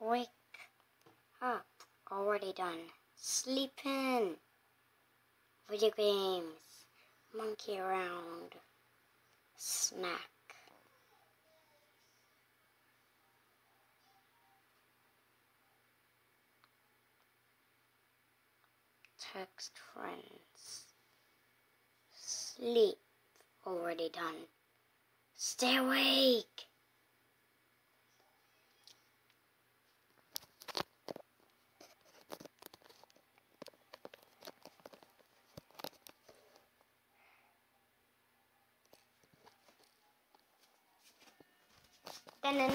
Wake up. Already done. Sleeping. Video games. Monkey around. Snack. Text friends. Sleep. Already done. Stay awake. cho nên